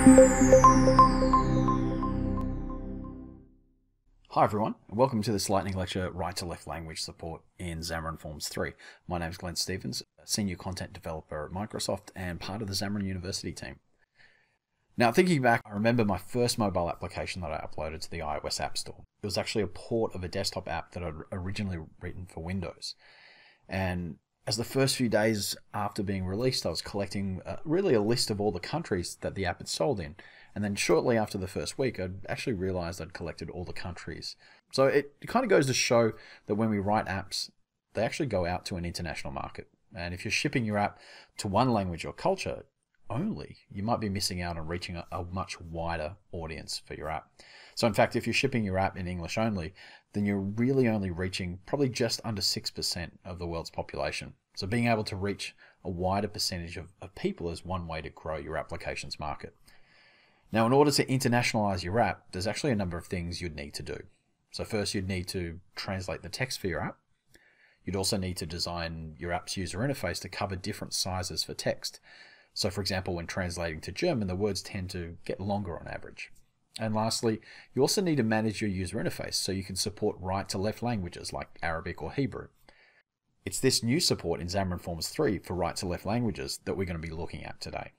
Hi everyone, and welcome to this lightning lecture, Right to Left Language Support in Xamarin Forms 3. My name is Glenn Stephens, Senior Content Developer at Microsoft and part of the Xamarin University team. Now thinking back, I remember my first mobile application that I uploaded to the iOS App Store. It was actually a port of a desktop app that I'd originally written for Windows. And as the first few days after being released, I was collecting uh, really a list of all the countries that the app had sold in and then shortly after the first week, I'd actually realized I'd collected all the countries. So it, it kind of goes to show that when we write apps, they actually go out to an international market. And if you're shipping your app to one language or culture only, you might be missing out on reaching a, a much wider audience for your app. So in fact, if you're shipping your app in English only, then you're really only reaching probably just under 6% of the world's population. So being able to reach a wider percentage of, of people is one way to grow your application's market. Now, in order to internationalize your app, there's actually a number of things you'd need to do. So first, you'd need to translate the text for your app. You'd also need to design your app's user interface to cover different sizes for text. So for example, when translating to German, the words tend to get longer on average. And lastly, you also need to manage your user interface so you can support right to left languages like Arabic or Hebrew. It's this new support in Xamarin Forms 3 for right to left languages that we're going to be looking at today.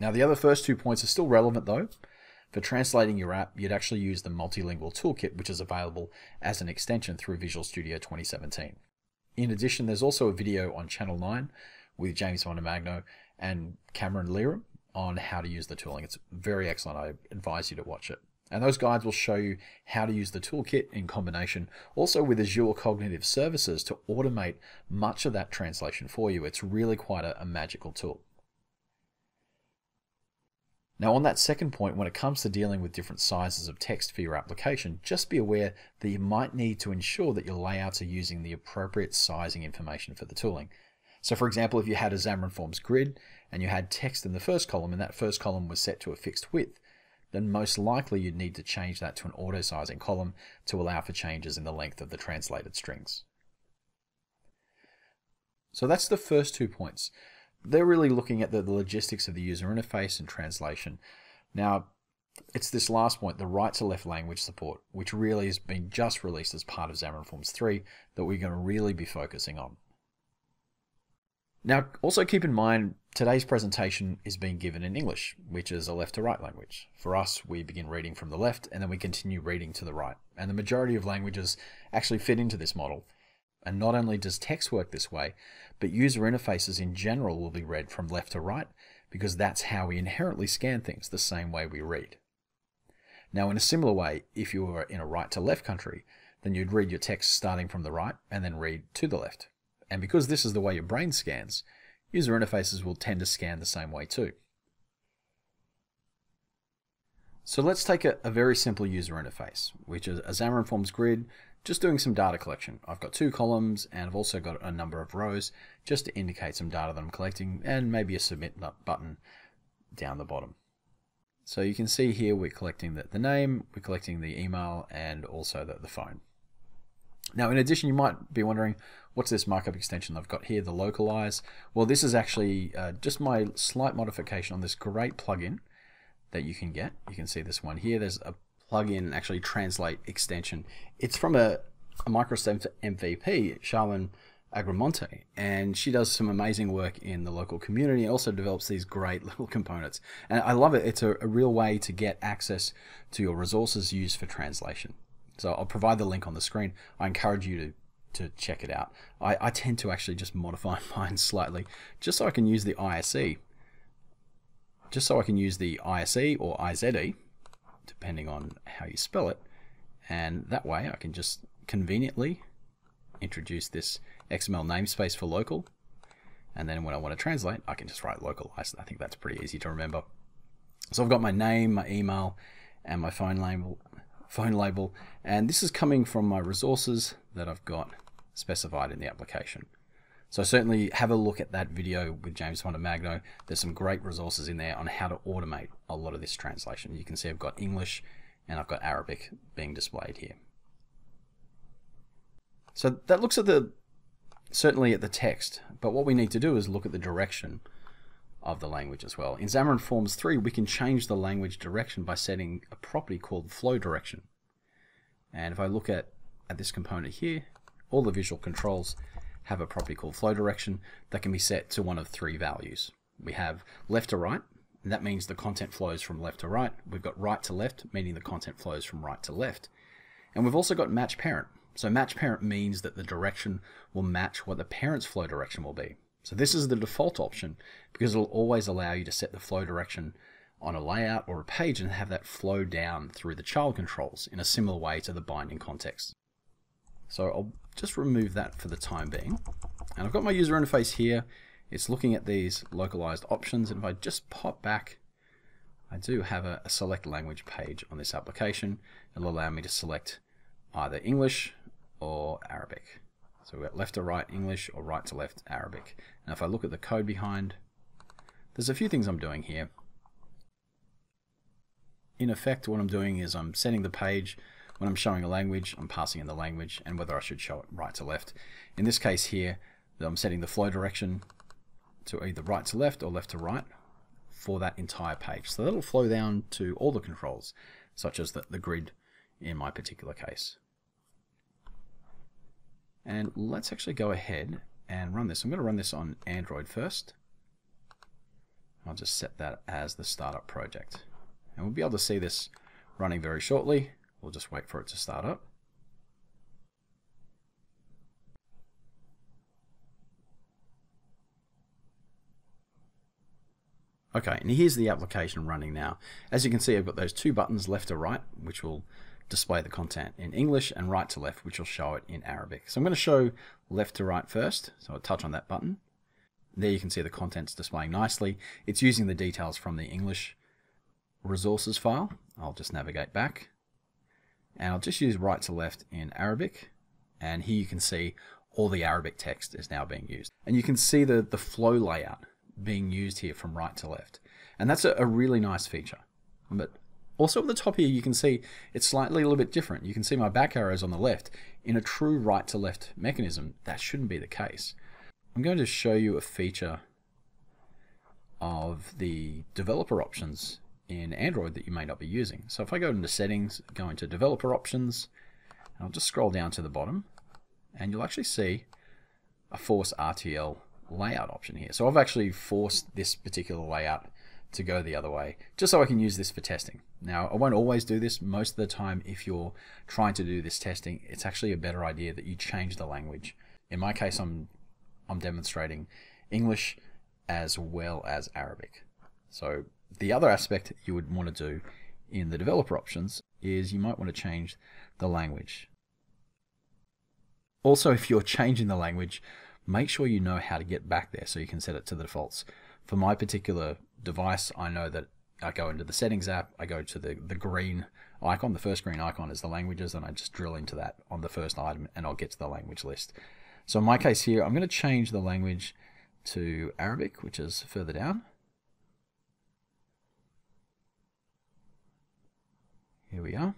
Now, the other first two points are still relevant though. For translating your app, you'd actually use the multilingual toolkit, which is available as an extension through Visual Studio 2017. In addition, there's also a video on Channel 9 with James Montemagno and Cameron Lerum on how to use the tooling. It's very excellent. I advise you to watch it. And those guides will show you how to use the toolkit in combination also with Azure Cognitive Services to automate much of that translation for you. It's really quite a, a magical tool. Now on that second point, when it comes to dealing with different sizes of text for your application, just be aware that you might need to ensure that your layouts are using the appropriate sizing information for the tooling. So for example, if you had a Xamarin Forms grid and you had text in the first column and that first column was set to a fixed width, then most likely you'd need to change that to an auto sizing column to allow for changes in the length of the translated strings. So that's the first two points they're really looking at the, the logistics of the user interface and translation. Now, it's this last point, the right to left language support, which really has been just released as part of Xamarin Forms 3 that we're going to really be focusing on. Now, also keep in mind, today's presentation is being given in English, which is a left to right language. For us, we begin reading from the left and then we continue reading to the right. And the majority of languages actually fit into this model. And not only does text work this way, but user interfaces in general will be read from left to right because that's how we inherently scan things the same way we read. Now in a similar way, if you were in a right to left country, then you'd read your text starting from the right and then read to the left. And because this is the way your brain scans, user interfaces will tend to scan the same way too. So let's take a, a very simple user interface, which is a Xamarin Forms grid just doing some data collection. I've got two columns and I've also got a number of rows just to indicate some data that I'm collecting and maybe a submit button down the bottom. So you can see here we're collecting the, the name, we're collecting the email and also the, the phone. Now in addition you might be wondering what's this markup extension I've got here, the localize. Well this is actually uh, just my slight modification on this great plugin that you can get. You can see this one here. There's a plugin actually translate extension. It's from a, a Microsoft MVP, Charlin Agramonte, and she does some amazing work in the local community. Also develops these great little components, and I love it. It's a, a real way to get access to your resources used for translation. So I'll provide the link on the screen. I encourage you to to check it out. I, I tend to actually just modify mine slightly, just so I can use the ISE, just so I can use the ISE or IZE depending on how you spell it. And that way I can just conveniently introduce this XML namespace for local. And then when I want to translate, I can just write localized. I think that's pretty easy to remember. So I've got my name, my email, and my phone label, phone label. And this is coming from my resources that I've got specified in the application. So certainly have a look at that video with James Montemagno. There's some great resources in there on how to automate a lot of this translation. You can see I've got English and I've got Arabic being displayed here. So that looks at the certainly at the text, but what we need to do is look at the direction of the language as well. In Xamarin Forms 3, we can change the language direction by setting a property called flow direction. And if I look at, at this component here, all the visual controls have a property called flow direction that can be set to one of three values. We have left to right, and that means the content flows from left to right. We've got right to left, meaning the content flows from right to left. And we've also got match parent. So match parent means that the direction will match what the parent's flow direction will be. So this is the default option because it'll always allow you to set the flow direction on a layout or a page and have that flow down through the child controls in a similar way to the binding context. So I'll just remove that for the time being. And I've got my user interface here. It's looking at these localized options. And if I just pop back, I do have a, a select language page on this application. It'll allow me to select either English or Arabic. So we've got left to right English or right to left Arabic. Now if I look at the code behind, there's a few things I'm doing here. In effect, what I'm doing is I'm setting the page when I'm showing a language, I'm passing in the language and whether I should show it right to left. In this case here, I'm setting the flow direction to either right to left or left to right for that entire page. So that'll flow down to all the controls, such as the, the grid in my particular case. And let's actually go ahead and run this. I'm going to run this on Android first. I'll just set that as the startup project. And we'll be able to see this running very shortly. We'll just wait for it to start up. Okay, and here's the application running now. As you can see, I've got those two buttons left to right, which will display the content in English, and right to left, which will show it in Arabic. So I'm going to show left to right first. So I'll touch on that button. There you can see the contents displaying nicely. It's using the details from the English resources file. I'll just navigate back and I'll just use right to left in Arabic and here you can see all the Arabic text is now being used and you can see the the flow layout being used here from right to left and that's a, a really nice feature but also at the top here you can see it's slightly a little bit different you can see my back arrows on the left in a true right to left mechanism that shouldn't be the case I'm going to show you a feature of the developer options in Android that you may not be using. So if I go into settings, go into developer options, and I'll just scroll down to the bottom and you'll actually see a force RTL layout option here. So I've actually forced this particular layout to go the other way just so I can use this for testing. Now I won't always do this. Most of the time if you're trying to do this testing it's actually a better idea that you change the language. In my case I'm I'm demonstrating English as well as Arabic. So the other aspect you would want to do in the developer options is you might want to change the language. Also, if you're changing the language, make sure you know how to get back there so you can set it to the defaults. For my particular device, I know that I go into the settings app, I go to the, the green icon, the first green icon is the languages, and I just drill into that on the first item and I'll get to the language list. So in my case here, I'm going to change the language to Arabic, which is further down. Here we are.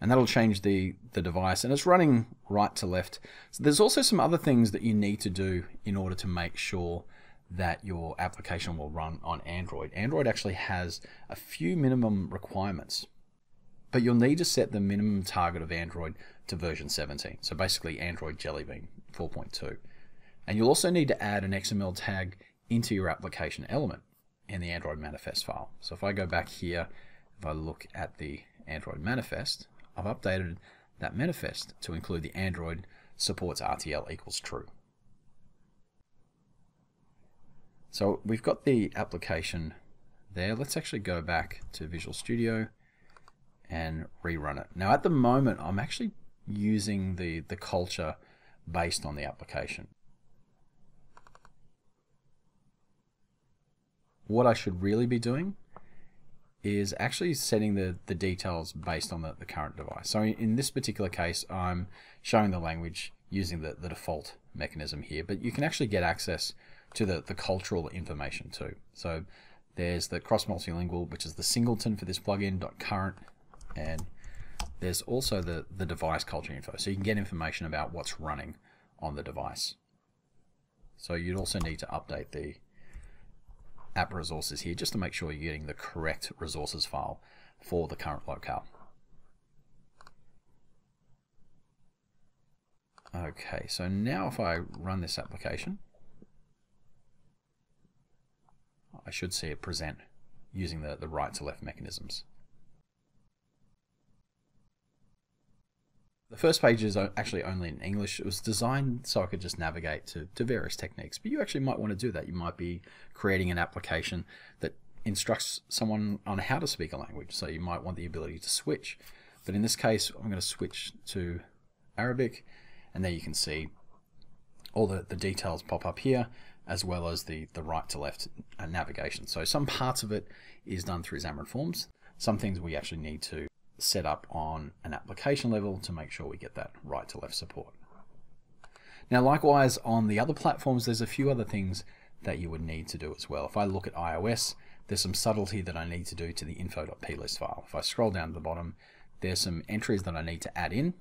And that'll change the, the device. And it's running right to left. So there's also some other things that you need to do in order to make sure that your application will run on Android. Android actually has a few minimum requirements, but you'll need to set the minimum target of Android to version 17. So basically Android Jelly Bean 4.2. And you'll also need to add an XML tag into your application element in the Android manifest file. So if I go back here if I look at the Android manifest, I've updated that manifest to include the Android supports RTL equals true. So we've got the application there. Let's actually go back to Visual Studio and rerun it. Now at the moment I'm actually using the, the culture based on the application. What I should really be doing is actually setting the, the details based on the, the current device. So in this particular case, I'm showing the language using the, the default mechanism here, but you can actually get access to the, the cultural information too. So there's the cross multilingual, which is the singleton for this plugin, .current, and there's also the, the device culture info. So you can get information about what's running on the device. So you'd also need to update the, app resources here just to make sure you're getting the correct resources file for the current locale. Okay, so now if I run this application, I should see it present using the, the right to left mechanisms. The first page is actually only in English. It was designed so I could just navigate to, to various techniques, but you actually might want to do that. You might be creating an application that instructs someone on how to speak a language, so you might want the ability to switch. But in this case, I'm going to switch to Arabic, and there you can see all the, the details pop up here, as well as the, the right to left uh, navigation. So some parts of it is done through Xamarin Forms. Some things we actually need to set up on an application level to make sure we get that right to left support. Now likewise on the other platforms there's a few other things that you would need to do as well. If I look at iOS there's some subtlety that I need to do to the info.plist file. If I scroll down to the bottom there's some entries that I need to add in.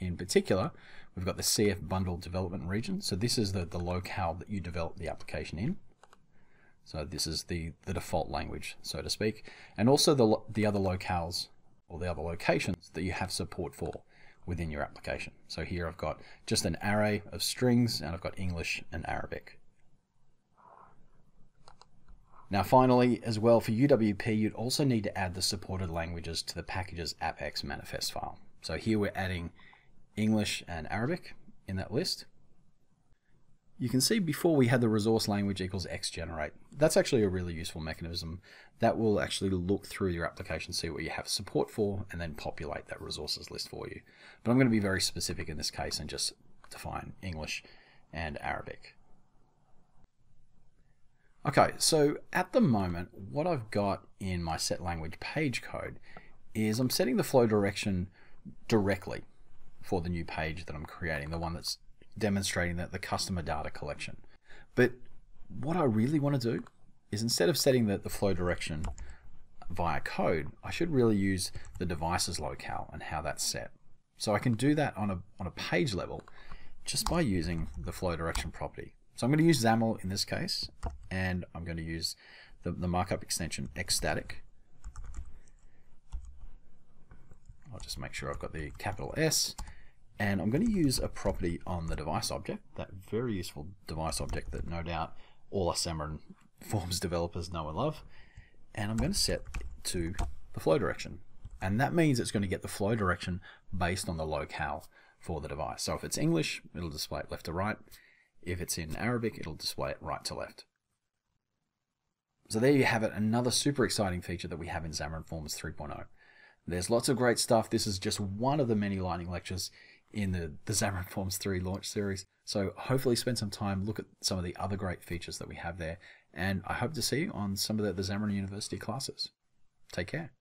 In particular we've got the CF bundle development region so this is the, the locale that you develop the application in. So this is the, the default language, so to speak. And also the, the other locales or the other locations that you have support for within your application. So here I've got just an array of strings and I've got English and Arabic. Now finally, as well for UWP, you'd also need to add the supported languages to the package's AppX manifest file. So here we're adding English and Arabic in that list. You can see before we had the resource language equals X generate. That's actually a really useful mechanism that will actually look through your application, see what you have support for, and then populate that resources list for you. But I'm going to be very specific in this case and just define English and Arabic. Okay, so at the moment, what I've got in my set language page code is I'm setting the flow direction directly for the new page that I'm creating, the one that's demonstrating that the customer data collection. But what I really want to do is instead of setting the, the flow direction via code, I should really use the devices locale and how that's set. So I can do that on a, on a page level just by using the flow direction property. So I'm going to use XAML in this case, and I'm going to use the, the markup extension xstatic. I'll just make sure I've got the capital S and I'm going to use a property on the device object, that very useful device object that no doubt all us Xamarin Forms developers know and love. And I'm going to set to the flow direction. And that means it's going to get the flow direction based on the locale for the device. So if it's English, it'll display it left to right. If it's in Arabic, it'll display it right to left. So there you have it, another super exciting feature that we have in Xamarin Forms 3.0. There's lots of great stuff. This is just one of the many lightning lectures in the, the Xamarin Forms 3 launch series. So hopefully spend some time, look at some of the other great features that we have there, and I hope to see you on some of the, the Xamarin University classes. Take care.